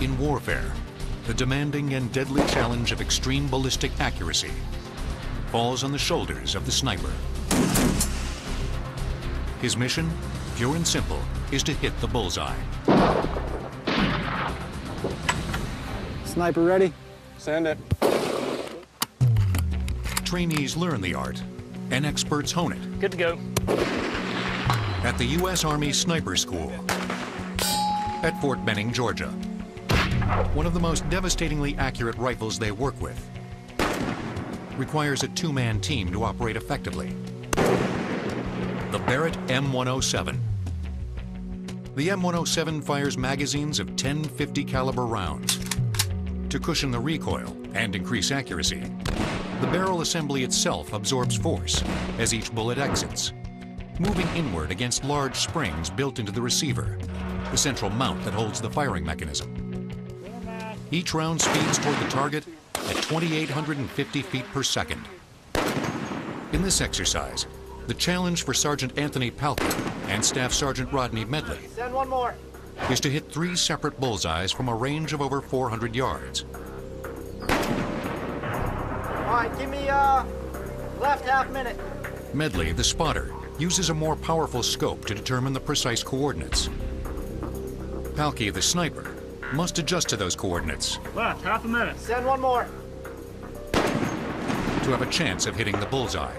In warfare, the demanding and deadly challenge of extreme ballistic accuracy falls on the shoulders of the sniper. His mission, pure and simple, is to hit the bullseye. Sniper ready? Send it. Trainees learn the art, and experts hone it Good to go. at the U.S. Army Sniper School at Fort Benning, Georgia. One of the most devastatingly accurate rifles they work with requires a two-man team to operate effectively. The Barrett M107. The M107 fires magazines of 10 50 caliber rounds. To cushion the recoil and increase accuracy, the barrel assembly itself absorbs force as each bullet exits, moving inward against large springs built into the receiver, the central mount that holds the firing mechanism. Each round speeds toward the target at 2,850 feet per second. In this exercise, the challenge for Sergeant Anthony Palkey and Staff Sergeant Rodney Medley Send one more. is to hit three separate bullseyes from a range of over 400 yards. All right, give me uh left half minute. Medley, the spotter, uses a more powerful scope to determine the precise coordinates. Palkey, the sniper, must adjust to those coordinates Left, half a minute. Send one more. to have a chance of hitting the bullseye.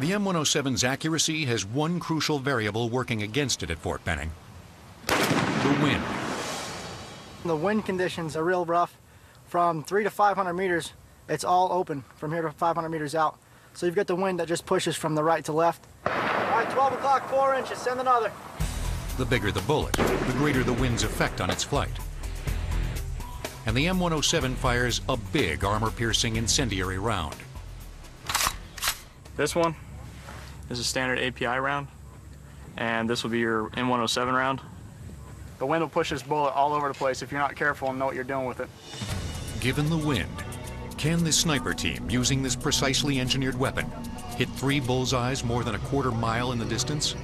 The M107's accuracy has one crucial variable working against it at Fort Benning the wind. The wind conditions are real rough. From three to 500 meters, it's all open from here to 500 meters out. So you've got the wind that just pushes from the right to left. All right, 12 o'clock, four inches. Send another. The bigger the bullet, the greater the wind's effect on its flight. And the M107 fires a big armor piercing incendiary round. This one is a standard API round, and this will be your M107 round. The wind will push this bullet all over the place if you're not careful and know what you're doing with it. Given the wind, can the sniper team using this precisely engineered weapon hit three bullseyes more than a quarter mile in the distance?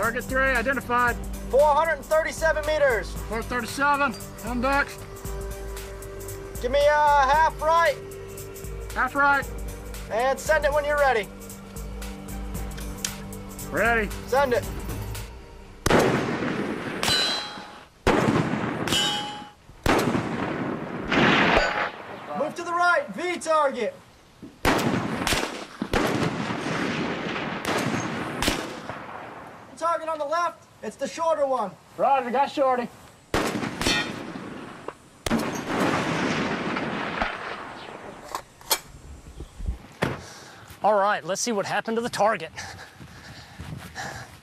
Target three identified. 437 meters. 437. Index. Give me uh half right Half right. and send it when you're ready. Ready. Send it. Move to the right, V target. Target on the left, it's the shorter one. Roger, got shorty. All right, let's see what happened to the target.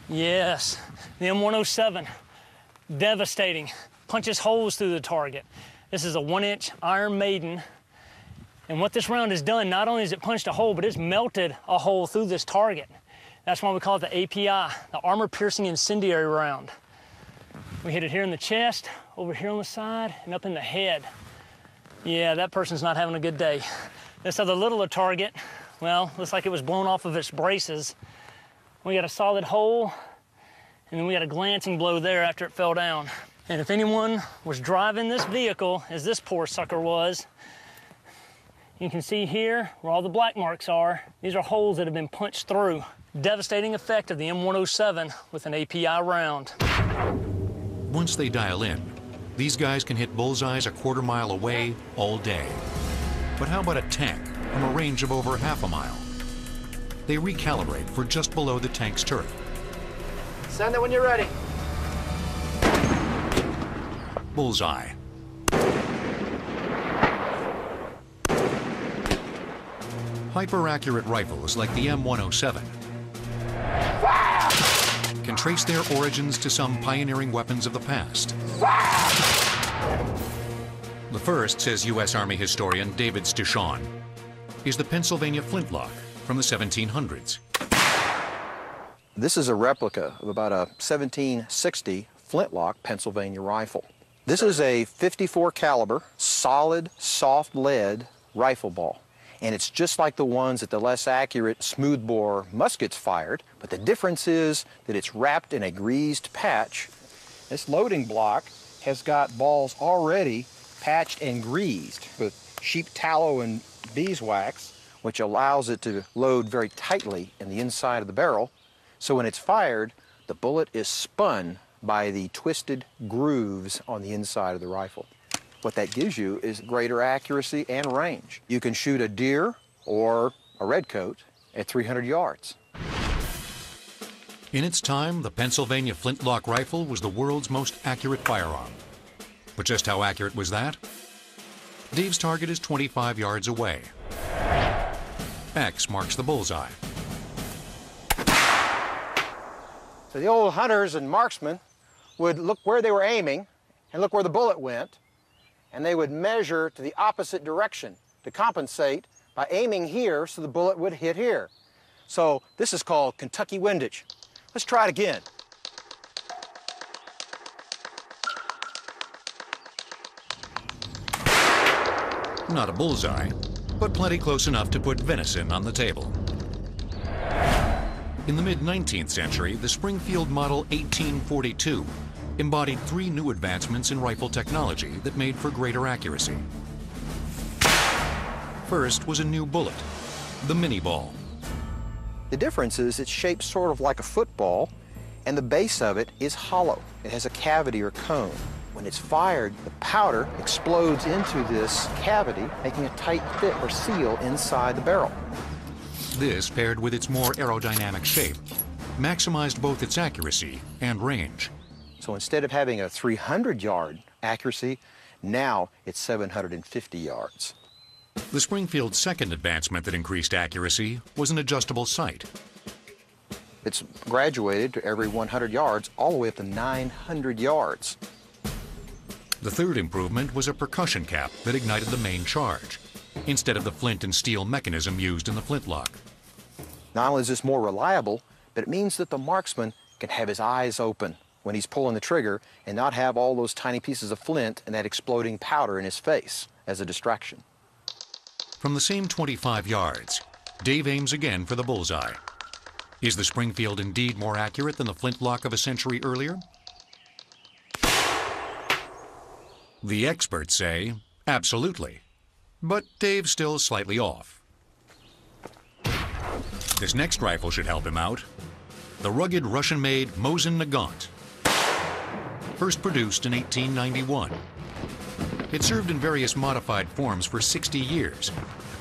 Yes, the M107, devastating, punches holes through the target. This is a one inch Iron Maiden. And what this round has done, not only has it punched a hole, but it's melted a hole through this target. That's why we call it the API, the armor piercing incendiary round. We hit it here in the chest, over here on the side, and up in the head. Yeah, that person's not having a good day. This other littler target, well, looks like it was blown off of its braces. We got a solid hole, and then we got a glancing blow there after it fell down. And if anyone was driving this vehicle, as this poor sucker was, you can see here where all the black marks are. These are holes that have been punched through. Devastating effect of the M107 with an API round. Once they dial in, these guys can hit bullseyes a quarter mile away all day. But how about a tank from a range of over half a mile? They recalibrate for just below the tank's turret. Send it when you're ready. Bullseye. Hyper-accurate rifles like the M107 can trace their origins to some pioneering weapons of the past. The first, says U.S. Army historian David Stichon, is the Pennsylvania flintlock from the 1700s. This is a replica of about a 1760 flintlock Pennsylvania rifle. This is a 54 caliber, solid, soft lead rifle ball. And it's just like the ones that the less accurate smoothbore muskets fired, but the difference is that it's wrapped in a greased patch This loading block has got balls already patched and greased with sheep tallow and beeswax, which allows it to load very tightly in the inside of the barrel. So when it's fired, the bullet is spun by the twisted grooves on the inside of the rifle. What that gives you is greater accuracy and range. You can shoot a deer or a redcoat at 300 yards. In its time, the Pennsylvania flintlock rifle was the world's most accurate firearm. But just how accurate was that? Dave's target is 25 yards away. X marks the bullseye. So the old hunters and marksmen would look where they were aiming and look where the bullet went, and they would measure to the opposite direction to compensate by aiming here so the bullet would hit here. So this is called Kentucky windage. Let's try it again. Not a bullseye, but plenty close enough to put venison on the table. In the mid 19th century, the Springfield Model 1842 embodied three new advancements in rifle technology that made for greater accuracy. First was a new bullet, the Minié ball. The difference is it's shaped sort of like a football, and the base of it is hollow. It has a cavity or cone. When it's fired, the powder explodes into this cavity, making a tight fit or seal inside the barrel. This, paired with its more aerodynamic shape, maximized both its accuracy and range. So instead of having a 300 yard accuracy, now it's 750 yards. The Springfield's second advancement that increased accuracy was an adjustable sight. It's graduated to every 100 yards, all the way up to 900 yards. The third improvement was a percussion cap that ignited the main charge, instead of the flint and steel mechanism used in the flintlock. Not only is this more reliable, but it means that the marksman can have his eyes open when he's pulling the trigger and not have all those tiny pieces of flint and that exploding powder in his face as a distraction. From the same 25 yards, Dave aims again for the bullseye. Is the Springfield indeed more accurate than the flintlock of a century earlier? The experts say absolutely, but Dave's still slightly off. This next rifle should help him out. The rugged Russian-made Mosin Nagant. First produced in 1891. It served in various modified forms for 60 years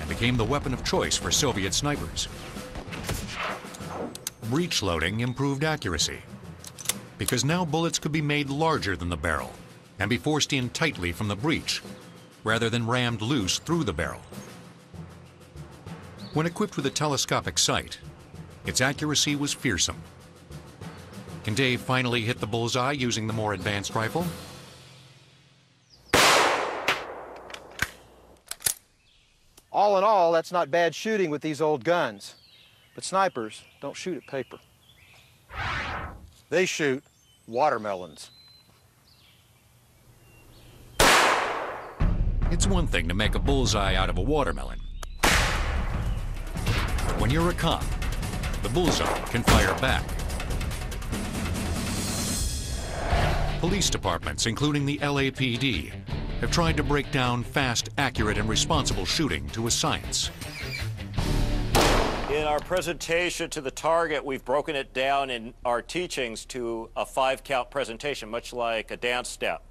and became the weapon of choice for Soviet snipers. Breech loading improved accuracy because now bullets could be made larger than the barrel and be forced in tightly from the breech rather than rammed loose through the barrel. When equipped with a telescopic sight, its accuracy was fearsome. Can Dave finally hit the bullseye using the more advanced rifle? All in all, that's not bad shooting with these old guns. But snipers don't shoot at paper. They shoot watermelons. It's one thing to make a bullseye out of a watermelon. But when you're a cop, the bullseye can fire back. Police departments, including the LAPD, have tried to break down fast, accurate, and responsible shooting to a science. In our presentation to the target, we've broken it down in our teachings to a five count presentation, much like a dance step.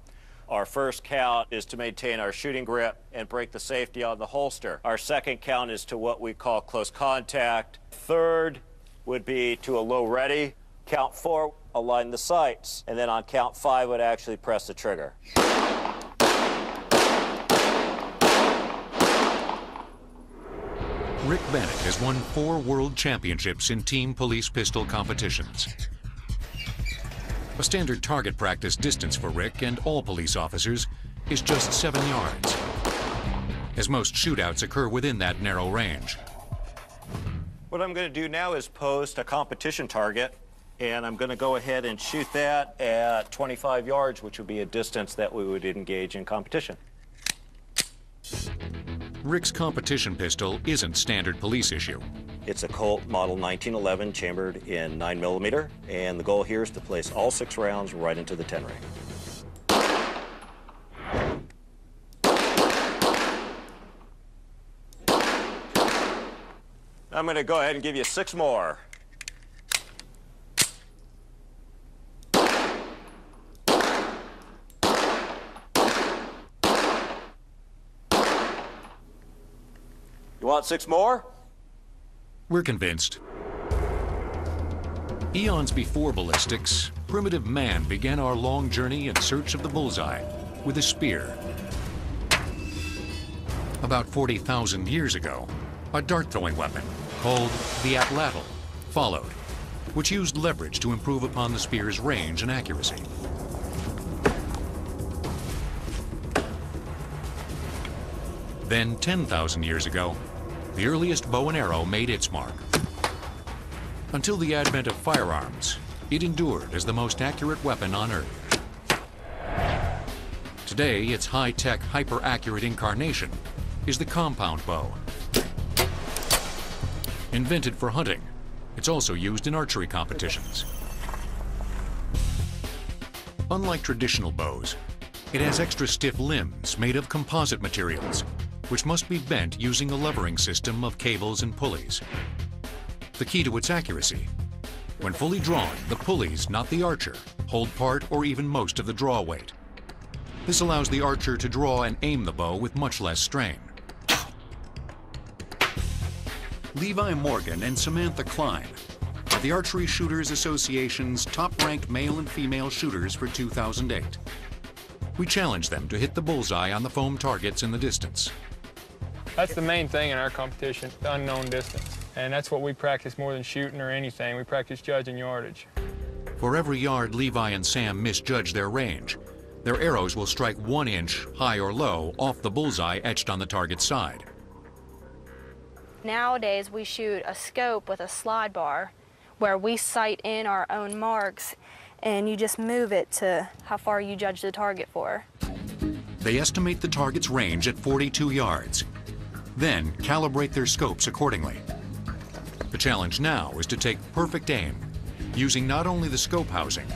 Our first count is to maintain our shooting grip and break the safety on the holster. Our second count is to what we call close contact. Third would be to a low ready. Count four, align the sights. And then on count five would actually press the trigger. Rick Bennett has won four world championships in team police pistol competitions. A standard target practice distance for Rick and all police officers is just seven yards, as most shootouts occur within that narrow range. What I'm going to do now is post a competition target, and I'm going to go ahead and shoot that at 25 yards, which would be a distance that we would engage in competition. Rick's competition pistol isn't standard police issue. It's a Colt Model 1911 chambered in 9 millimeter, and the goal here is to place all six rounds right into the 10 ring. I'm going to go ahead and give you six more. Want six more? We're convinced. Eons before ballistics, primitive man began our long journey in search of the bullseye with a spear. About 40,000 years ago, a dart-throwing weapon called the atlatl followed, which used leverage to improve upon the spear's range and accuracy. Then 10,000 years ago, the earliest bow and arrow made its mark. Until the advent of firearms, it endured as the most accurate weapon on Earth. Today, its high-tech, hyper-accurate incarnation is the compound bow. Invented for hunting, it's also used in archery competitions. Unlike traditional bows, it has extra stiff limbs made of composite materials, which must be bent using a levering system of cables and pulleys. The key to its accuracy, when fully drawn, the pulleys, not the archer, hold part or even most of the draw weight. This allows the archer to draw and aim the bow with much less strain. Levi Morgan and Samantha Klein are the Archery Shooters Association's top-ranked male and female shooters for 2008. We challenge them to hit the bullseye on the foam targets in the distance. That's the main thing in our competition, the unknown distance. And that's what we practice more than shooting or anything. We practice judging yardage. For every yard Levi and Sam misjudge their range, their arrows will strike one inch, high or low, off the bullseye etched on the target's side. Nowadays, we shoot a scope with a slide bar where we sight in our own marks and you just move it to how far you judge the target for. They estimate the target's range at 42 yards, then calibrate their scopes accordingly. The challenge now is to take perfect aim, using not only the scope housing,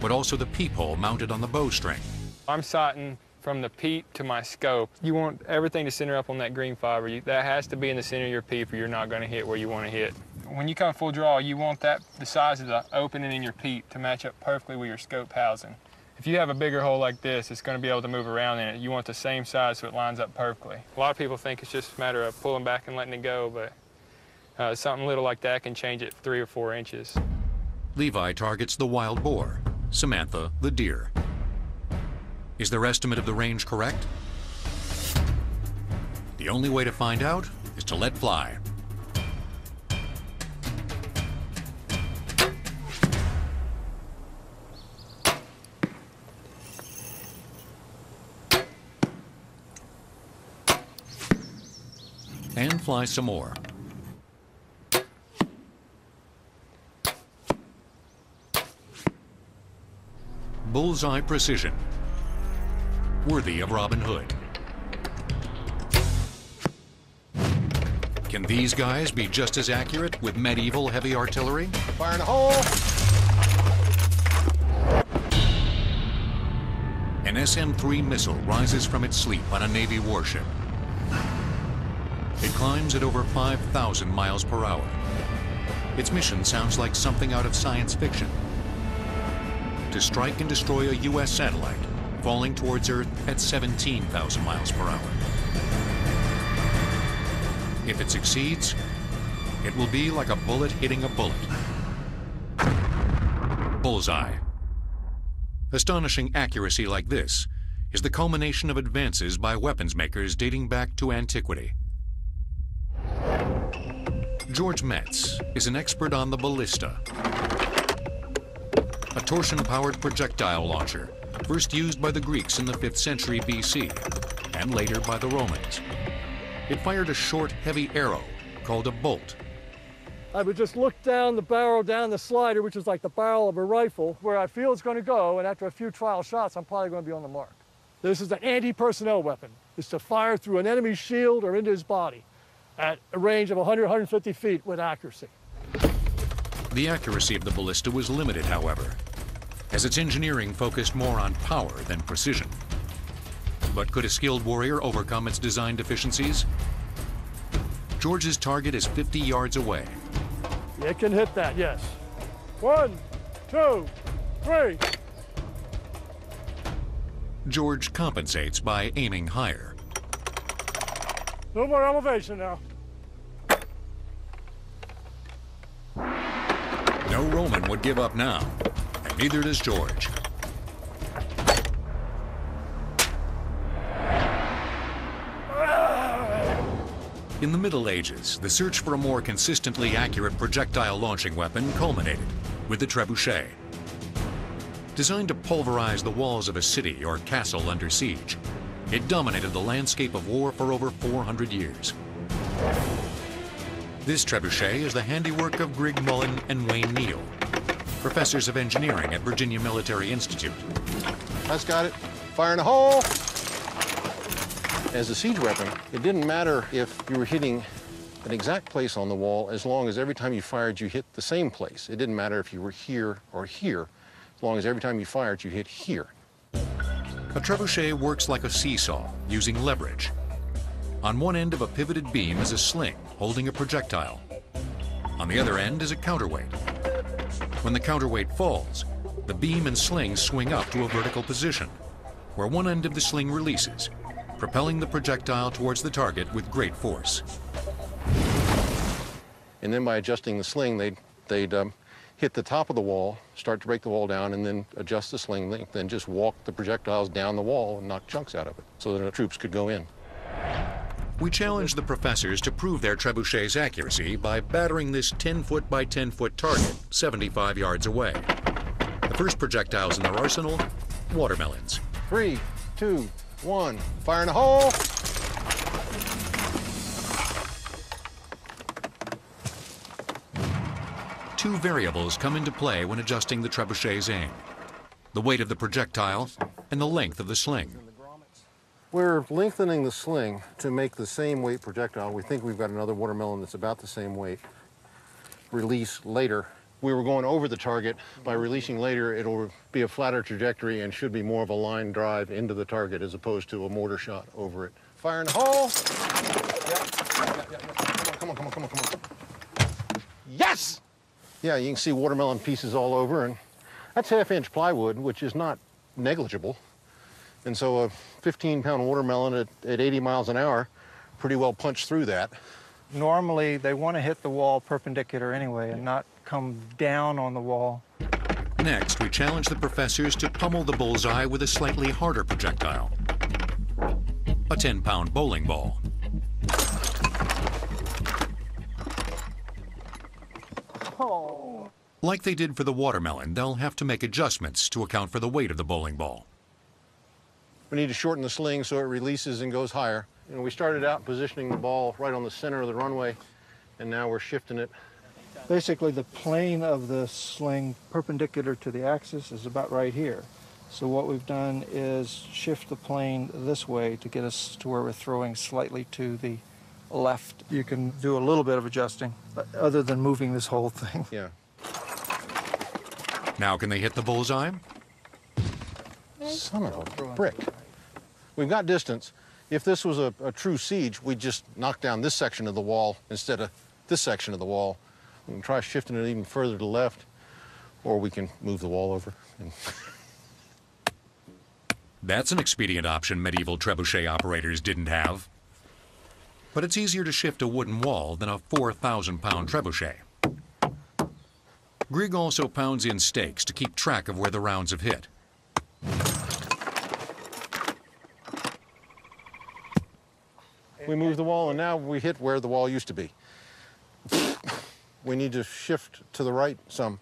but also the peephole mounted on the bowstring. I'm sighting from the peep to my scope. You want everything to center up on that green fiber. That has to be in the center of your peep or you're not going to hit where you want to hit. When you come full draw, you want that the size of the opening in your peep to match up perfectly with your scope housing. If you have a bigger hole like this, it's going to be able to move around in it. You want the same size so it lines up perfectly. A lot of people think it's just a matter of pulling back and letting it go, but uh, something little like that can change it three or four inches. Levi targets the wild boar, Samantha the deer. Is their estimate of the range correct? The only way to find out is to let fly. Fly some more. Bullseye precision worthy of Robin Hood. Can these guys be just as accurate with medieval heavy artillery? Fire in a hole! An SM-3 missile rises from its sleep on a Navy warship. Climbs at over 5,000 miles per hour. Its mission sounds like something out of science fiction. To strike and destroy a U.S. satellite falling towards Earth at 17,000 miles per hour. If it succeeds, it will be like a bullet hitting a bullet. Bullseye. Astonishing accuracy like this is the culmination of advances by weapons makers dating back to antiquity. George Metz is an expert on the ballista, a torsion-powered projectile launcher first used by the Greeks in the 5th century BC, and later by the Romans. It fired a short, heavy arrow called a bolt. I would just look down the barrel, down the slider, which is like the barrel of a rifle, where I feel it's going to go, and after a few trial shots, I'm probably going to be on the mark. This is an anti-personnel weapon. It's to fire through an enemy's shield or into his body. At a range of 100, 150 feet with accuracy. The accuracy of the ballista was limited, however, as its engineering focused more on power than precision. But could a skilled warrior overcome its design deficiencies? George's target is 50 yards away. It can hit that, yes. One, two, three. George compensates by aiming higher. No more elevation now. No Roman would give up now, and neither does George. In the Middle Ages, the search for a more consistently accurate projectile launching weapon culminated with the trebuchet. Designed to pulverize the walls of a city or castle under siege, it dominated the landscape of war for over 400 years. This trebuchet is the handiwork of Grig Mullen and Wayne Neal, professors of engineering at Virginia Military Institute. That's got it. Fire in the hole. As a siege weapon, it didn't matter if you were hitting an exact place on the wall as long as every time you fired, you hit the same place. It didn't matter if you were here or here, as long as every time you fired, you hit here. A trebuchet works like a seesaw, using leverage. On one end of a pivoted beam is a sling holding a projectile. On the other end is a counterweight. When the counterweight falls, the beam and sling swing up to a vertical position, where one end of the sling releases, propelling the projectile towards the target with great force. And then by adjusting the sling, they'd, they'd um, hit the top of the wall, start to break the wall down, and then adjust the sling length, then just walk the projectiles down the wall and knock chunks out of it so that the troops could go in. We challenged the professors to prove their trebuchet's accuracy by battering this 10 foot by 10 foot target 75 yards away. The first projectiles in their arsenal watermelons. Three, two, one, fire in a hole. Two variables come into play when adjusting the trebuchet's aim the weight of the projectile and the length of the sling. We're lengthening the sling to make the same weight projectile. We think we've got another watermelon that's about the same weight. Release later. We were going over the target. By releasing later, it'll be a flatter trajectory and should be more of a line drive into the target as opposed to a mortar shot over it. Fire in the hole. Come on, come on, come on, come on. Yes! Yeah, you can see watermelon pieces all over, and that's half-inch plywood, which is not negligible. And so a 15-pound watermelon at, at 80 miles an hour pretty well punched through that. Normally, they want to hit the wall perpendicular anyway and not come down on the wall. Next, we challenge the professors to pummel the bullseye with a slightly harder projectile. A 10-pound bowling ball. Like they did for the watermelon, they'll have to make adjustments to account for the weight of the bowling ball. We need to shorten the sling so it releases and goes higher. You know, we started out positioning the ball right on the center of the runway, and now we're shifting it. Basically, the plane of the sling perpendicular to the axis is about right here. So what we've done is shift the plane this way to get us to where we're throwing slightly to the left. You can do a little bit of adjusting, but other than moving this whole thing. Yeah. Now can they hit the bullseye? Son of a brick. We've got distance. If this was a, a, true siege, we'd just knock down this section of the wall instead of this section of the wall. We can try shifting it even further to the left, or we can move the wall over. And... That's an expedient option medieval trebuchet operators didn't have. But it's easier to shift a wooden wall than a 4,000 pound trebuchet. Grig also pounds in stakes to keep track of where the rounds have hit. We move the wall, and now we hit where the wall used to be. we need to shift to the right some.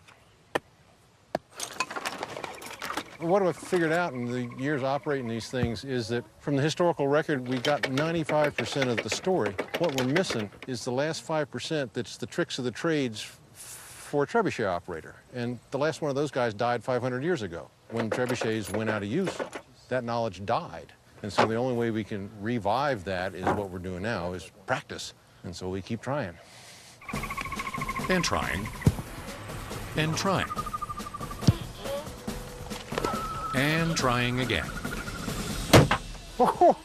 What I've figured out in the years operating these things is that from the historical record, we got 95% of the story. What we're missing is the last 5% that's the tricks of the trades for a trebuchet operator. And the last one of those guys died 500 years ago. When trebuchets went out of use, that knowledge died. And so the only way we can revive that is what we're doing now, is practice. And so we keep trying. And trying. And trying. And trying again.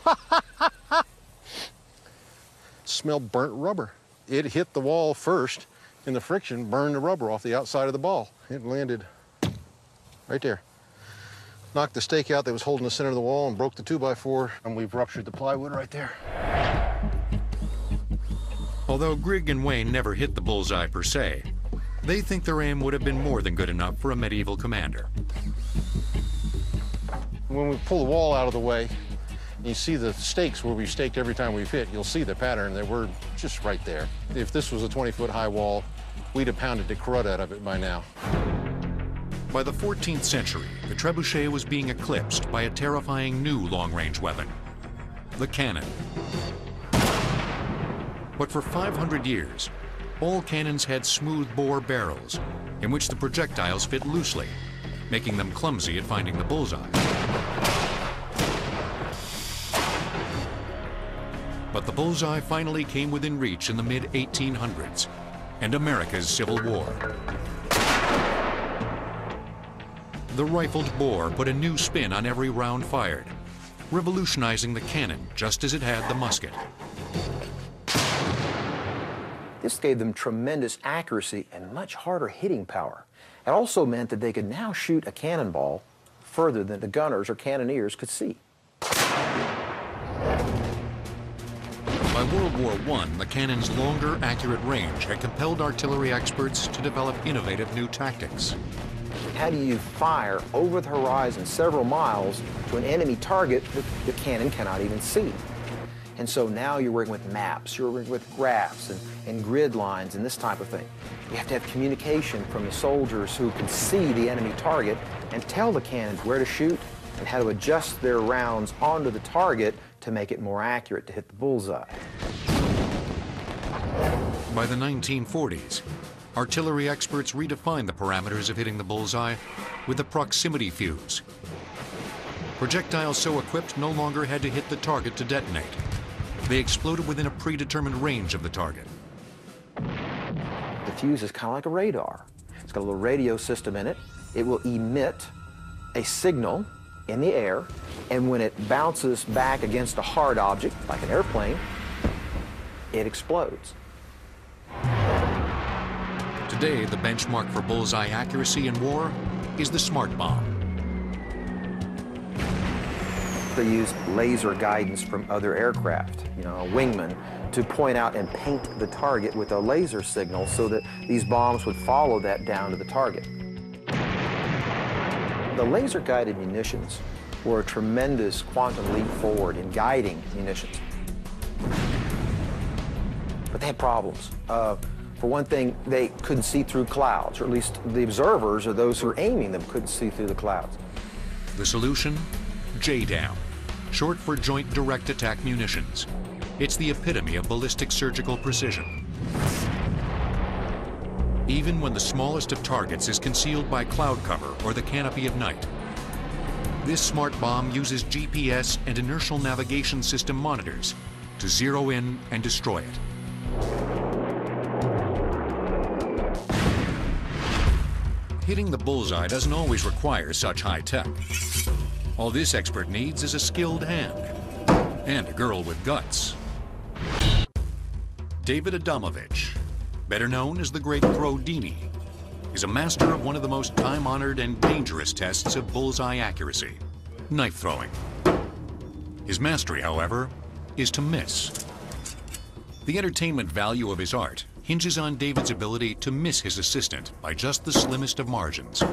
Smell burnt rubber. It hit the wall first, and the friction burned the rubber off the outside of the ball. It landed right there. Knocked the stake out that was holding the center of the wall and broke the 2x4, and we've ruptured the plywood right there. Although Grigg and Wayne never hit the bullseye per se, they think their aim would have been more than good enough for a medieval commander. When we pull the wall out of the way, you see the stakes where we've staked every time we've hit. You'll see the pattern that we're just right there. If this was a 20-foot high wall, we'd have pounded the crud out of it by now. By the 14th century, the trebuchet was being eclipsed by a terrifying new long-range weapon, the cannon. But for 500 years, all cannons had smooth-bore barrels in which the projectiles fit loosely, making them clumsy at finding the bullseye. But the bullseye finally came within reach in the mid-1800s and America's Civil War. The rifled bore put a new spin on every round fired, revolutionizing the cannon just as it had the musket. This gave them tremendous accuracy and much harder hitting power. It also meant that they could now shoot a cannonball further than the gunners or cannoneers could see. By World War I, the cannon's longer, accurate range had compelled artillery experts to develop innovative new tactics. How do you fire over the horizon several miles to an enemy target that the cannon cannot even see? And so now you're working with maps, you're working with graphs and, and grid lines and this type of thing. You have to have communication from the soldiers who can see the enemy target and tell the cannons where to shoot and how to adjust their rounds onto the target to make it more accurate to hit the bullseye. By the 1940s, artillery experts redefined the parameters of hitting the bullseye with the proximity fuse. Projectiles so equipped no longer had to hit the target to detonate. They exploded within a predetermined range of the target. The fuse is kind of like a radar. It's got a little radio system in it. It will emit a signal in the air, and when it bounces back against a hard object, like an airplane, it explodes. Today, the benchmark for bullseye accuracy in war is the smart bomb. They use laser guidance from other aircraft, you know, a wingman, to point out and paint the target with a laser signal so that these bombs would follow that down to the target. The laser-guided munitions were a tremendous quantum leap forward in guiding munitions. But they had problems. Uh, for one thing, they couldn't see through clouds, or at least the observers or those who were aiming them couldn't see through the clouds. The solution? JDAM, short for Joint Direct Attack Munitions. It's the epitome of ballistic surgical precision. Even when the smallest of targets is concealed by cloud cover or the canopy of night. This smart bomb uses GPS and inertial navigation system monitors to zero in and destroy it. Hitting the bullseye doesn't always require such high tech. All this expert needs is a skilled hand and a girl with guts. David Adamovich, better known as the Great Throwdini, is a master of one of the most time-honored and dangerous tests of bullseye accuracy, knife throwing. His mastery, however, is to miss. The entertainment value of his art hinges on David's ability to miss his assistant by just the slimmest of margins.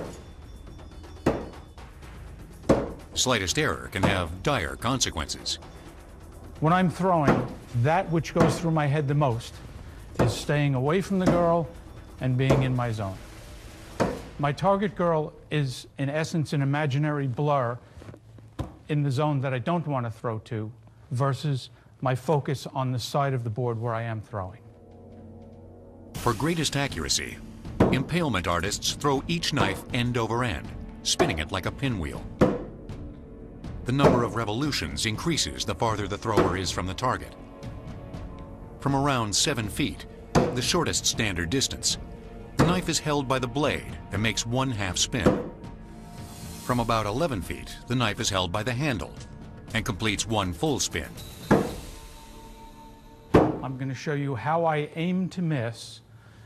Slightest error can have dire consequences. When I'm throwing, that which goes through my head the most is staying away from the girl and being in my zone. My target girl is, in essence, an imaginary blur in the zone that I don't want to throw to versus my focus on the side of the board where I am throwing. For greatest accuracy, impalement artists throw each knife end over end, spinning it like a pinwheel. The number of revolutions increases the farther the thrower is from the target. From around 7 feet, the shortest standard distance, the knife is held by the blade and makes one half spin. From about 11 feet, the knife is held by the handle and completes one full spin. I'm going to show you how I aim to miss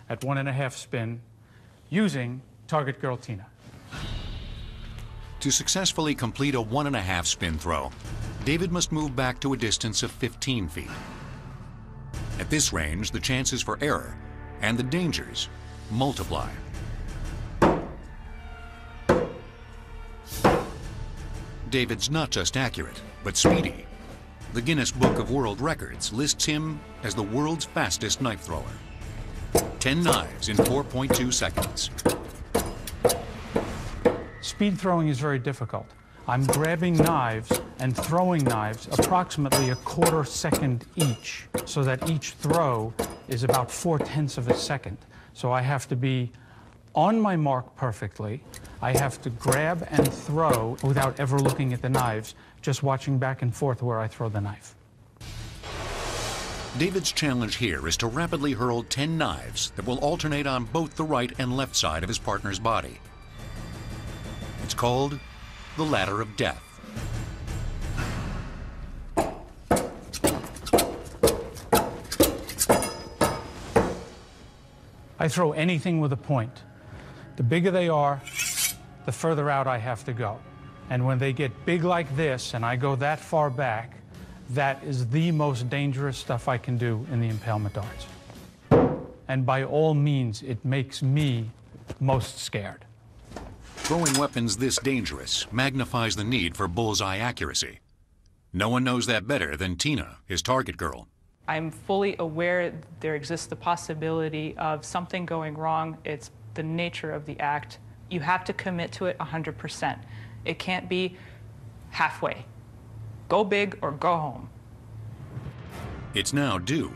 at one and a half spin using Target Girl Tina. To successfully complete a one and a half spin throw, David must move back to a distance of 15 feet. At this range, the chances for error and the dangers multiply. David's not just accurate, but speedy. The Guinness Book of World Records lists him as the world's fastest knife thrower. 10 knives in 4.2 seconds. Speed throwing is very difficult. I'm grabbing knives and throwing knives approximately a quarter second each, so that each throw is about four tenths of a second. So I have to be on my mark perfectly. I have to grab and throw without ever looking at the knives, just watching back and forth where I throw the knife. David's challenge here is to rapidly hurl 10 knives that will alternate on both the right and left side of his partner's body. It's called the Ladder of Death. I throw anything with a point. The bigger they are, the further out I have to go. And when they get big like this and I go that far back, that is the most dangerous stuff I can do in the impalement arts. And by all means, it makes me most scared. Throwing weapons this dangerous magnifies the need for bullseye accuracy. No one knows that better than Tina, his target girl. I'm fully aware there exists the possibility of something going wrong. It's the nature of the act. You have to commit to it 100%. It can't be halfway. Go big or go home. It's now do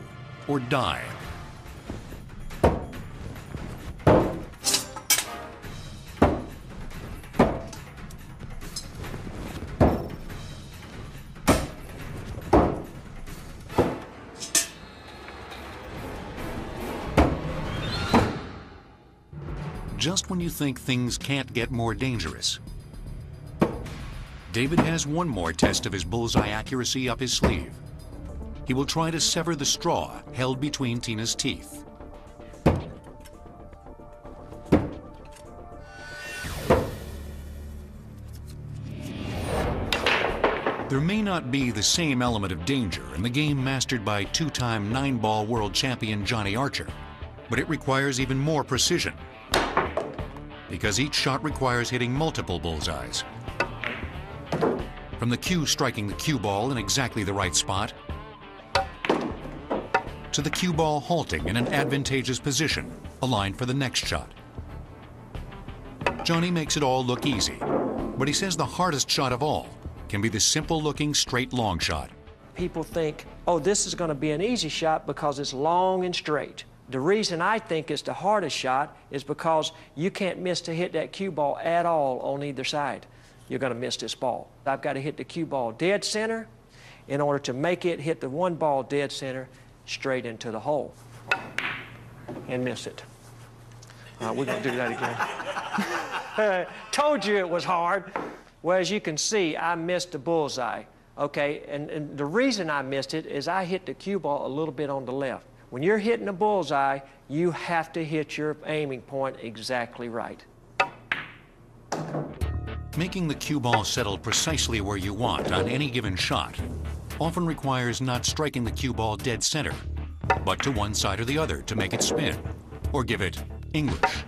or die. You think things can't get more dangerous, David has one more test of his bullseye accuracy up his sleeve. He will try to sever the straw held between Tina's teeth. There may not be the same element of danger in the game mastered by two-time nine-ball world champion Johnny Archer, but it requires even more precision because each shot requires hitting multiple bullseyes. From the cue striking the cue ball in exactly the right spot, to the cue ball halting in an advantageous position, aligned for the next shot. Johnny makes it all look easy, but he says the hardest shot of all can be the simple-looking straight long shot. People think, oh, this is going to be an easy shot because it's long and straight. The reason I think it's the hardest shot is because you can't miss to hit that cue ball at all on either side. You're going to miss this ball. I've got to hit the cue ball dead center in order to make it hit the one ball dead center straight into the hole and miss it. We're going to do that again. Told you it was hard. Well, as you can see, I missed the bullseye. Okay, and, and the reason I missed it is I hit the cue ball a little bit on the left. When you're hitting a bullseye, you have to hit your aiming point exactly right. Making the cue ball settle precisely where you want on any given shot often requires not striking the cue ball dead center, but to one side or the other to make it spin, or give it English.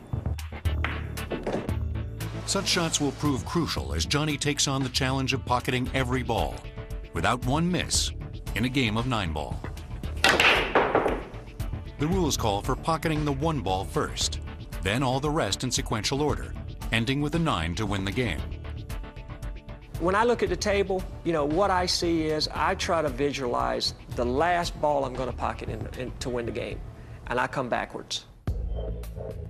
Such shots will prove crucial as Johnny takes on the challenge of pocketing every ball, without one miss, in a game of nine ball. The rules call for pocketing the one ball first, then all the rest in sequential order, ending with a nine to win the game. When I look at the table, you know, what I see is I try to visualize the last ball I'm going to pocket in, in, to win the game, and I come backwards.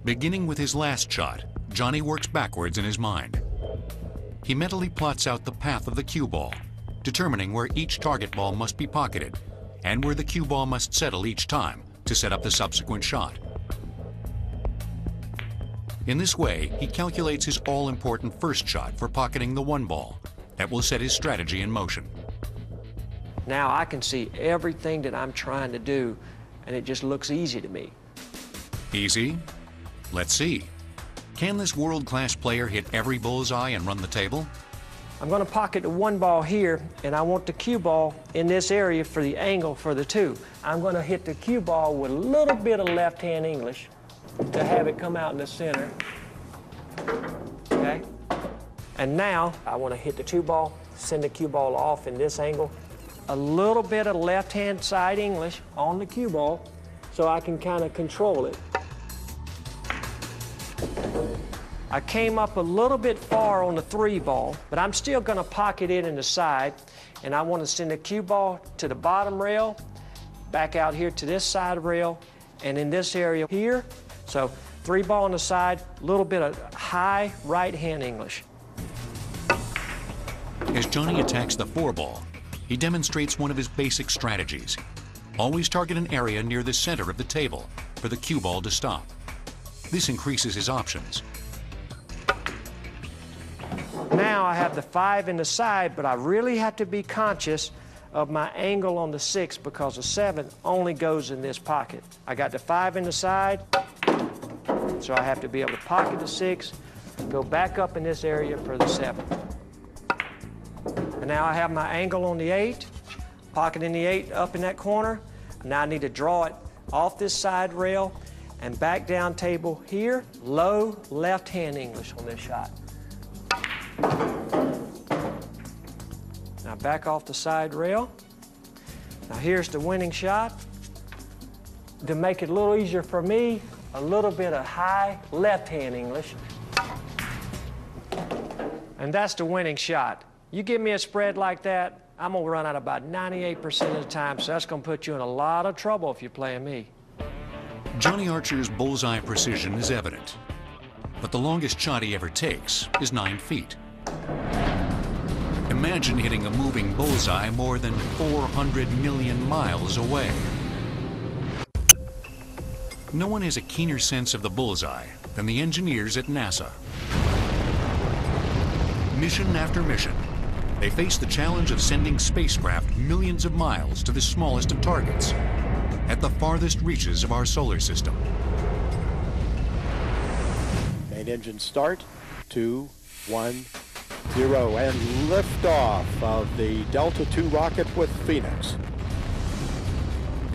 Beginning with his last shot, Johnny works backwards in his mind. He mentally plots out the path of the cue ball, determining where each target ball must be pocketed, and where the cue ball must settle each time to set up the subsequent shot. In this way, he calculates his all-important first shot for pocketing the one ball. That will set his strategy in motion. Now I can see everything that I'm trying to do, and it just looks easy to me. Easy? Let's see. Can this world-class player hit every bullseye and run the table? I'm going to pocket the one ball here, and I want the cue ball in this area for the angle for the two. I'm going to hit the cue ball with a little bit of left-hand English to have it come out in the center. Okay? And now I want to hit the two ball, send the cue ball off in this angle. A little bit of left-hand side English on the cue ball so I can kind of control it. I came up a little bit far on the three ball, but I'm still going to pocket it in the side, and I want to send the cue ball to the bottom rail, back out here to this side rail, and in this area here. So three ball on the side, a little bit of high right hand English. As Johnny attacks the four ball, he demonstrates one of his basic strategies. Always target an area near the center of the table for the cue ball to stop. This increases his options. Now I have the five in the side, but I really have to be conscious of my angle on the six because the seven only goes in this pocket. I got the five in the side, so I have to be able to pocket the six, go back up in this area for the seven. And now I have my angle on the eight, pocketing the eight up in that corner. Now I need to draw it off this side rail and back down table here, low left hand English on this shot. Now back off the side rail. Now here's the winning shot. To make it a little easier for me, a little bit of high left hand English. And that's the winning shot. You give me a spread like that, I'm gonna run out about 98% of the time, so that's gonna put you in a lot of trouble if you're playing me. Johnny Archer's bullseye precision is evident, but the longest shot he ever takes is nine feet. Imagine hitting a moving bullseye more than 400 million miles away. No one has a keener sense of the bullseye than the engineers at NASA. Mission after mission, they face the challenge of sending spacecraft millions of miles to the smallest of targets, at the farthest reaches of our solar system. Main engine start, two, one, zero, and liftoff of the Delta II rocket with Phoenix.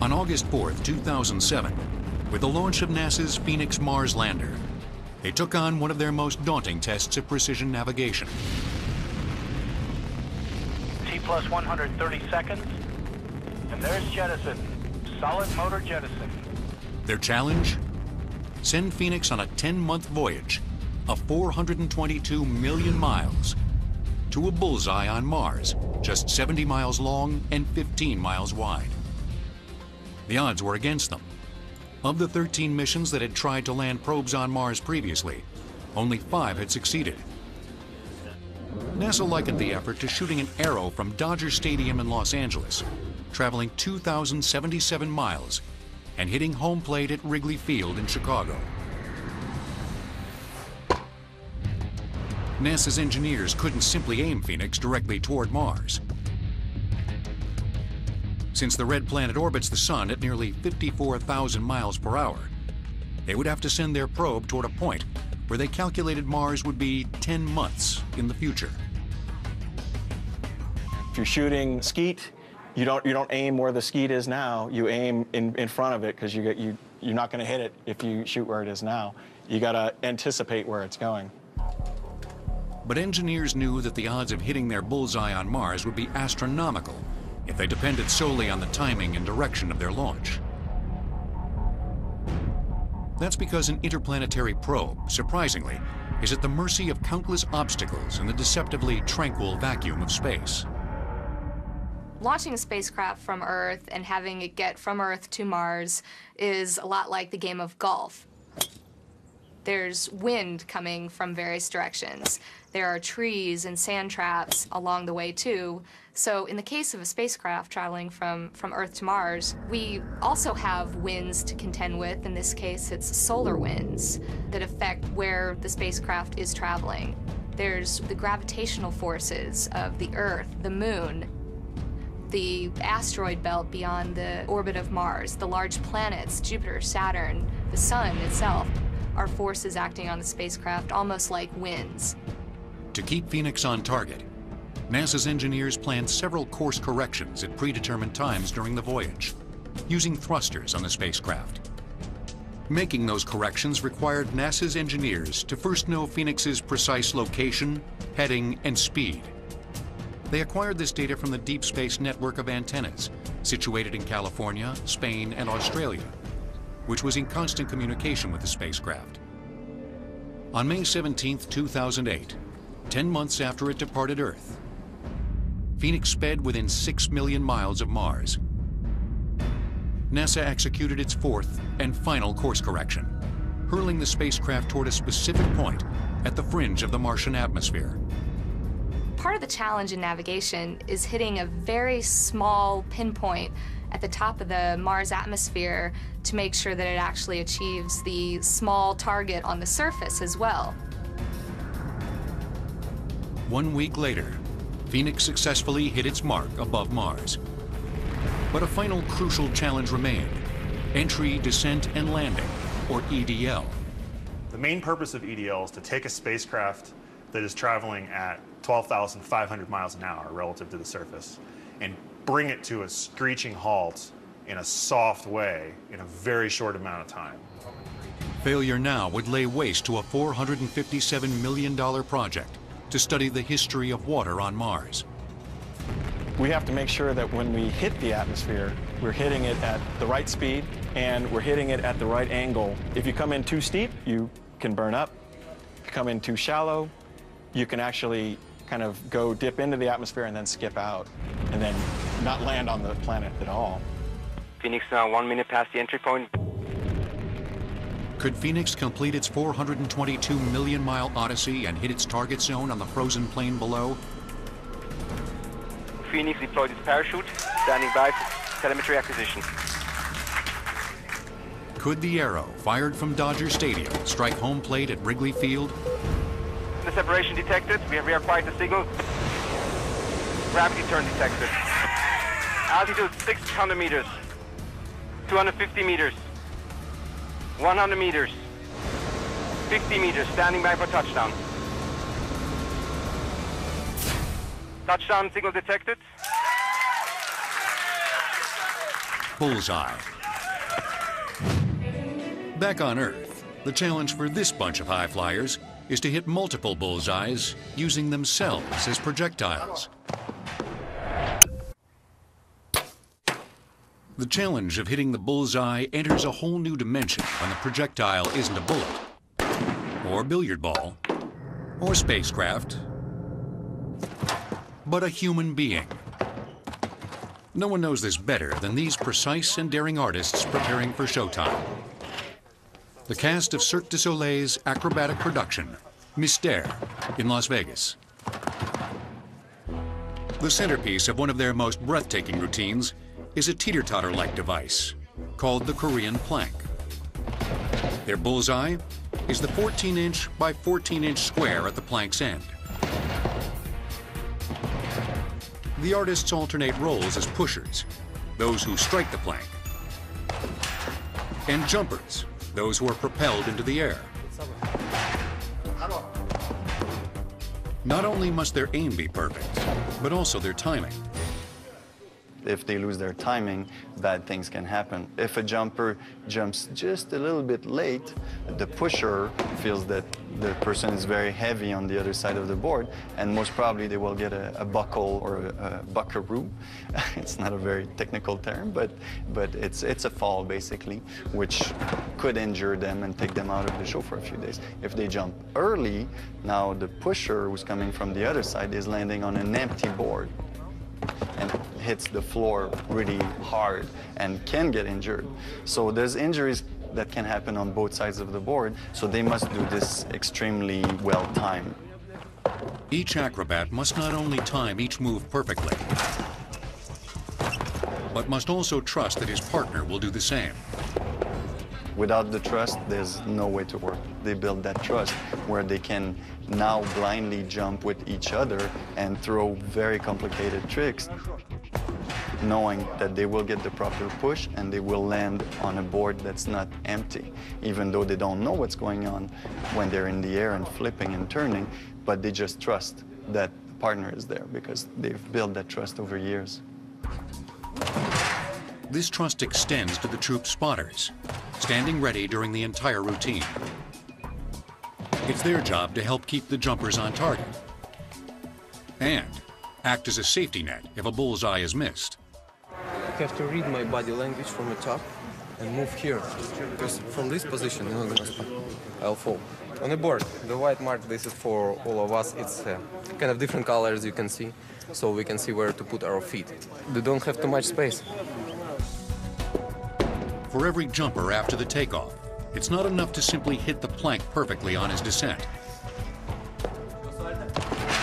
On August 4th, 2007, with the launch of NASA's Phoenix Mars lander, they took on one of their most daunting tests of precision navigation. T plus 130 seconds, and there's jettison. Solid motor jettison. Their challenge? Send Phoenix on a 10-month voyage of 422 million miles to a bullseye on Mars, just 70 miles long and 15 miles wide. The odds were against them. Of the 13 missions that had tried to land probes on Mars previously, only five had succeeded. NASA likened the effort to shooting an arrow from Dodger Stadium in Los Angeles, traveling 2,077 miles and hitting home plate at Wrigley Field in Chicago. NASA's engineers couldn't simply aim Phoenix directly toward Mars. Since the red planet orbits the sun at nearly 54,000 miles per hour, they would have to send their probe toward a point where they calculated Mars would be 10 months in the future. If you're shooting skeet, you don't you don't aim where the skeet is now. You aim in, in front of it because you get you you're not going to hit it if you shoot where it is now. You got to anticipate where it's going. But engineers knew that the odds of hitting their bullseye on Mars would be astronomical if they depended solely on the timing and direction of their launch. That's because an interplanetary probe, surprisingly, is at the mercy of countless obstacles in the deceptively tranquil vacuum of space. Launching a spacecraft from Earth and having it get from Earth to Mars is a lot like the game of golf. There's wind coming from various directions. There are trees and sand traps along the way, too. So, in the case of a spacecraft traveling from, from Earth to Mars, we also have winds to contend with. In this case, it's solar winds that affect where the spacecraft is traveling. There's the gravitational forces of the Earth, the Moon, the asteroid belt beyond the orbit of Mars, the large planets, Jupiter, Saturn, the Sun itself, are forces acting on the spacecraft almost like winds. To keep Phoenix on target, NASA's engineers planned several course corrections at predetermined times during the voyage, using thrusters on the spacecraft. Making those corrections required NASA's engineers to first know Phoenix's precise location, heading, and speed. They acquired this data from the Deep Space Network of antennas, situated in California, Spain, and Australia, which was in constant communication with the spacecraft. On May 17, 2008, 10 months after it departed Earth, Phoenix sped within 6 million miles of Mars. NASA executed its fourth and final course correction, hurling the spacecraft toward a specific point at the fringe of the Martian atmosphere. Part of the challenge in navigation is hitting a very small pinpoint at the top of the Mars atmosphere to make sure that it actually achieves the small target on the surface as well. One week later, Phoenix successfully hit its mark above Mars. But a final crucial challenge remained entry, descent, and landing, or EDL. The main purpose of EDL is to take a spacecraft that is traveling at 12,500 miles an hour relative to the surface and bring it to a screeching halt in a soft way in a very short amount of time. Failure now would lay waste to a $457 million project to study the history of water on Mars. We have to make sure that when we hit the atmosphere, we're hitting it at the right speed and we're hitting it at the right angle. If you come in too steep, you can burn up. If you come in too shallow, you can actually kind of go dip into the atmosphere and then skip out and then not land on the planet at all. Phoenix now one minute past the entry point. Could Phoenix complete its 422 million mile odyssey and hit its target zone on the frozen plain below? Phoenix deployed its parachute, standing by for telemetry acquisition. Could the arrow, fired from Dodger Stadium, strike home plate at Wrigley Field? The separation detected. We have reacquired the signal. Gravity turn detected. Altitude 600 meters. 250 meters. 100 meters. 50 meters. Standing by for touchdown. Touchdown signal detected. Bullseye. Back on Earth, the challenge for this bunch of high flyers is to hit multiple bullseyes using themselves as projectiles. The challenge of hitting the bullseye enters a whole new dimension when the projectile isn't a bullet, or billiard ball, or spacecraft, but a human being. No one knows this better than these precise and daring artists preparing for showtime. The cast of Cirque du Soleil's acrobatic production, Mystère, in Las Vegas. The centerpiece of one of their most breathtaking routines is a teeter-totter-like device called the Korean plank. Their bullseye is the 14-inch by 14-inch square at the plank's end. The artists alternate roles as pushers, those who strike the plank, and jumpers, those who are propelled into the air. Not only must their aim be perfect, but also their timing. If they lose their timing, bad things can happen. If a jumper jumps just a little bit late, the pusher feels that the person is very heavy on the other side of the board, and most probably they will get a, a buckle or a, a buckaroo. it's not a very technical term, but, but it's, it's a fall, basically, which could injure them and take them out of the show for a few days. If they jump early, now the pusher who's coming from the other side is landing on an empty board and hits the floor really hard and can get injured. So there's injuries that can happen on both sides of the board, so they must do this extremely well timed. Each acrobat must not only time each move perfectly, but must also trust that his partner will do the same. Without the trust, there's no way to work. They build that trust where they can now blindly jump with each other and throw very complicated tricks, knowing that they will get the proper push and they will land on a board that's not empty, even though they don't know what's going on when they're in the air and flipping and turning, but they just trust that the partner is there because they've built that trust over years. This trust extends to the troupe spotters, standing ready during the entire routine. It's their job to help keep the jumpers on target and act as a safety net if a bullseye is missed. You have to read my body language from the top and move here, because from this position you're not gonna. I'll fall. On the board, the white mark, this is for all of us. It's uh, kind of different colors you can see, so we can see where to put our feet. They don't have too much space. For every jumper after the takeoff, it's not enough to simply hit the plank perfectly on his descent.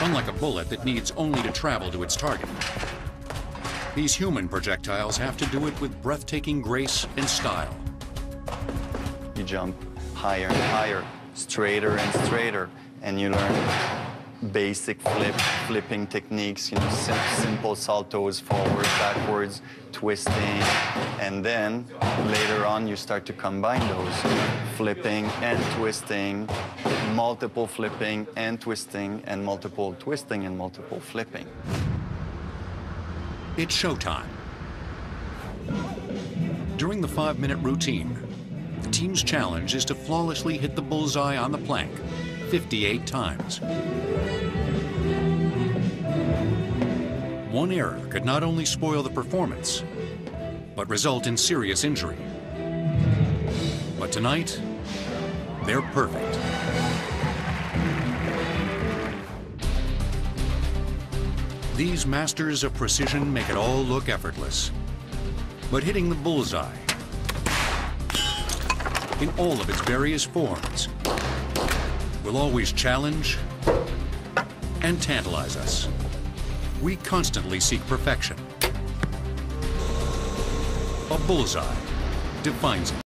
Unlike a bullet that needs only to travel to its target, these human projectiles have to do it with breathtaking grace and style. You jump higher and higher, straighter and straighter, and you learn basic flip, flipping techniques, you know, sim simple saltos, forward, backwards, twisting, and then later on you start to combine those, flipping and twisting, multiple flipping and twisting, and multiple twisting and multiple flipping. It's showtime. During the five-minute routine, the team's challenge is to flawlessly hit the bullseye on the plank 58 times. One error could not only spoil the performance, but result in serious injury. But tonight, they're perfect. These masters of precision make it all look effortless. But hitting the bullseye in all of its various forms will always challenge and tantalize us. We constantly seek perfection. A bullseye defines it.